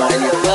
mind.